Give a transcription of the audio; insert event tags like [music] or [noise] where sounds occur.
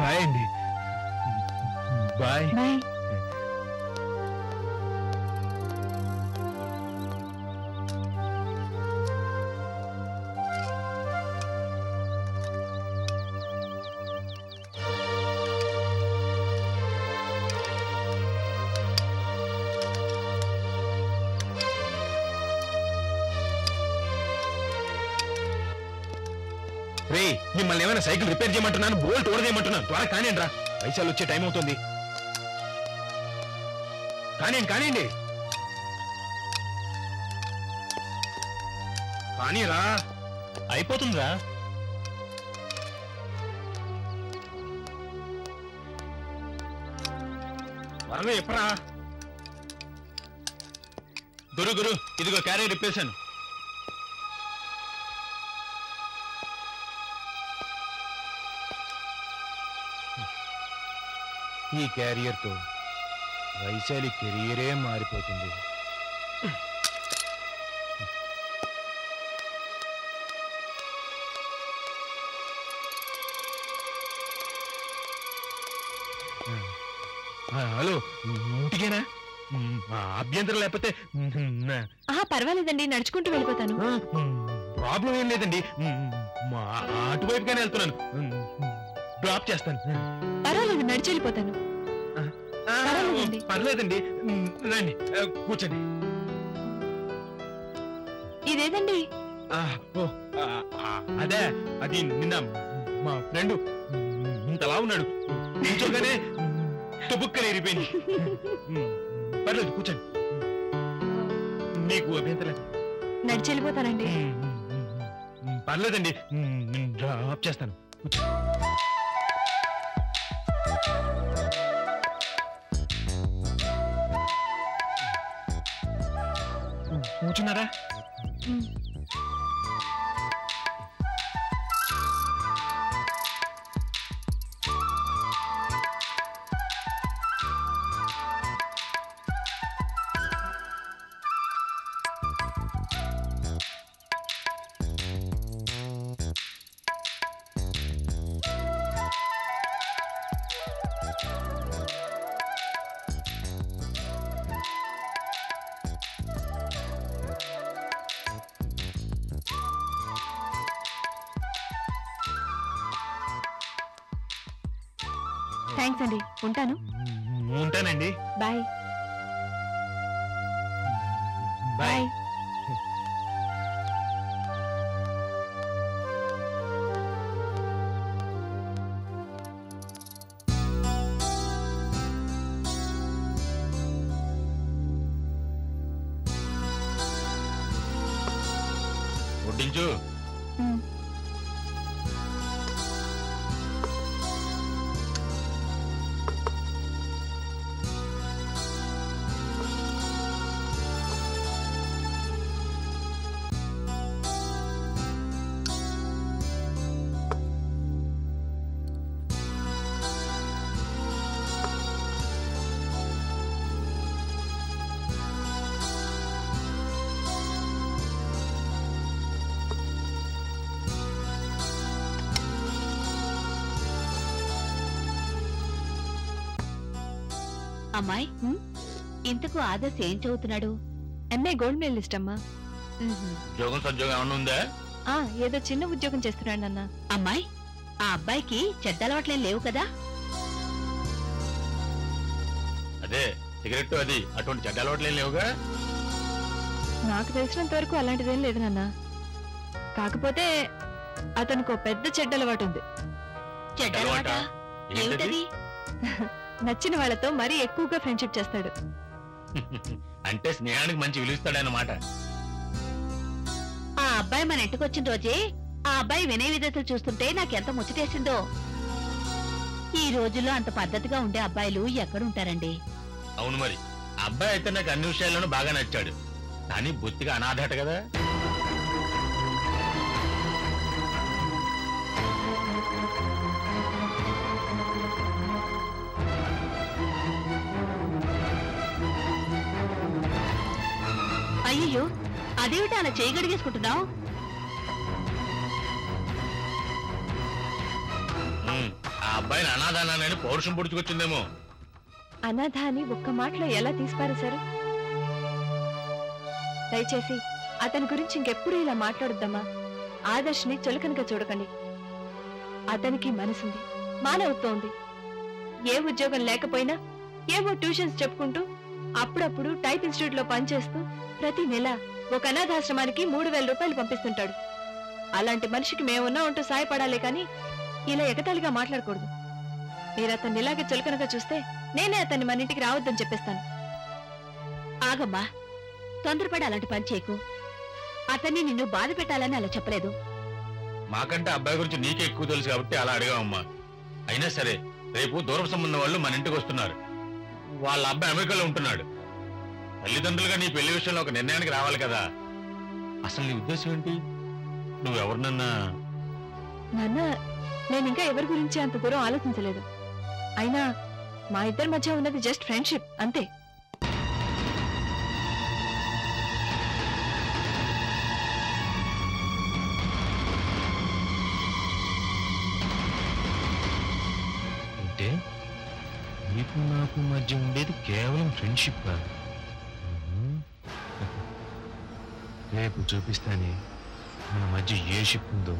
Bye అండి bye bye రే మిమ్మల్ని ఏమైనా సైకిల్ రిపేర్ చేయమంటున్నాను బోల్ట్ ఓడదేయమంటున్నాను త్వరగా కానివ్వండి రా. పైసలు వచ్చే టైం అవుతుంది. కానివ్వండి కానివ్వండి కానీరా. అయిపోతుందిరా. త్వరగా ఎప్పరా గురు గురు ఇదిగో క్యారియర్ ఇప్పేశాను ఈ క్యారియర్తో వైశాలి కెరియరే మారిపోతుంది. హలో ఇంటికేనా? అభ్యంతరం లేకపోతే పర్వాలేదండి నడుచుకుంటూ వెళ్ళిపోతాను. ప్రాబ్లం ఏం లేదండి. అటువైపుగానే వెళ్తున్నాను. డ్రాప్ చేస్తాను. పర్వాలేదు నడిచి వెళ్ళిపోతాను. పర్వాలేదండి. పర్లేదండి మ్, రండి. ఆ, కూర్చోండి. ఇదేదండి? ఆ, ఓ, ఆ, ఆ, అదే అది నిన్న మా ఫ్రెండ్ ఇంతలా ఉన్నాడు. కూర్చోగానే తుబుక్కలు ఎరిపోయింది పర్లేదు కూర్చోండి. నీకు అభ్యంతరం లేదు. నడిచి వెళ్ళిపోతానండి. మ్, మ్, మ్, పర్లేదండి. మ్, నేను డ్రాప్ చేస్తాను. కూర్చో. కూర్చున్నారా? థ్యాంక్స్ అండి. ఉంటాను. మ్, ఉంటానండి. బాయ్. బాయ్. బాయ్ వడ్డించు అమ్మాయి? ఇంతకు ఆదర్శ్ ఏం చదువుతున్నాడు? ఎంఏ గోల్డ్ మెడలిస్ట్ అమ్మా. ఉద్యోగం సద్యోగం ఏమన్నా ఉందా? ఆ ఏదో చిన్న ఉద్యోగం చేస్తున్నాడు నాన్న. అమ్మాయి ఆ అబ్బాయికి చెడ్డ అలవాట్లేం లేవు కదా? అదే సిగరెట్ అది అటువంటి చెడ్డ అలవాట్లేం లేవుగా? నాకు తెలిసినంత వరకు అలాంటిదేం లేదు నాన్న. కాకపోతే అతనికి ఒక పెద్ద చెడ్డ అలవాటు ఉంది. చెడ్డ అలవాటా? ఏమిటది? [laughs] నచ్చిన వాళ్ళతో మరీ ఎక్కువగా ఫ్రెండ్షిప్ చేస్తాడు. అంటే స్నేహానికి మంచి విలుస్తాడన్నమాట ఆ అబ్బాయి మన ఇంటికి వచ్చిన రోజే ఆ అబ్బాయి వినయ విధతలు చూస్తుంటే నాకెంత ముచ్చటేసిందో. ఈ రోజుల్లో అంత పద్ధతిగా ఉండే అబ్బాయిలు ఎక్కడుంటారండి అవును మరి. అబ్బాయి అయితే నాకు అన్ని విషయాల్లోనూ బాగా నచ్చాడు. కానీ బొత్తిగా అనాథట కదా. అయ్యో అదేమిటి అలా చేయగడిగేసుకుంటున్నావు ఆ అబ్బాయిని అనాథానాన్ని పౌరుషం పొడుచుకొచ్చిందేమో. అనాథ అని ఒక్క మాటలో ఎలా తీసిపారేశారు దయచేసి అతని గురించి ఇంకెప్పుడు ఇలా మాట్లాడొద్దమ్మా. ఆదర్శ్ని చులకనగా చూడకండి. అతనికి మనసుంది మానవత్వం ఉంది. ఏ ఉద్యోగం లేకపోయినా ఏవో ట్యూషన్స్ చెప్పుకుంటూ అప్పుడప్పుడు టైప్ ఇన్స్టిట్యూట్లో పనిచేస్తూ ప్రతి నెల ఒక అనాథాశ్రమానికి మూడు వేల రూపాయలు పంపిస్తుంటాడు. అలాంటి మనిషికి మేమున్నా ఉంటూ సాయపడాలి కానీ ఇలా ఎగతాళిగా మాట్లాడకూడదు. మీరు అతన్ని ఇలాగే చులకనగా చూస్తే నేనే అతన్ని మన ఇంటికి రావద్దని చెప్పేస్తాను. ఆగమ్మా తొందరపడి అలాంటి పని చేయకు. అతన్ని నిన్ను బాధ పెట్టాలని అలా చెప్పలేదు. మాకంటే అబ్బాయి గురించి నీకే ఎక్కువ తెలుసు కాబట్టి అలా అడిగామమ్మా అయినా సరే రేపు దూరం సంబంధం వాళ్ళు మన ఇంటికి వస్తున్నారు. వాళ్ళ అబ్బాయి అమెరికాలో ఉంటున్నాడు. తల్లిదండ్రులుగా నీ పెళ్ళి విషయంలో ఒక నిర్ణయానికి రావాలి కదా. అసలు నీ ఉద్దేశం ఏంటి? నువ్వెవరినన్నా నాన్న నేను ఇంకా ఎవరి గురించి అంత దూరం ఆలోచించలేదు. అయినా మా ఇద్దరి మధ్య ఉన్నది జస్ట్ ఫ్రెండ్షిప్ అంతే. నీకు నాకు మధ్య ఉండేది కేవలం ఫ్రెండ్షిప్ [laughs] రేపు చూపిస్తానే మన మధ్య ఏ షిప్ ఉందో.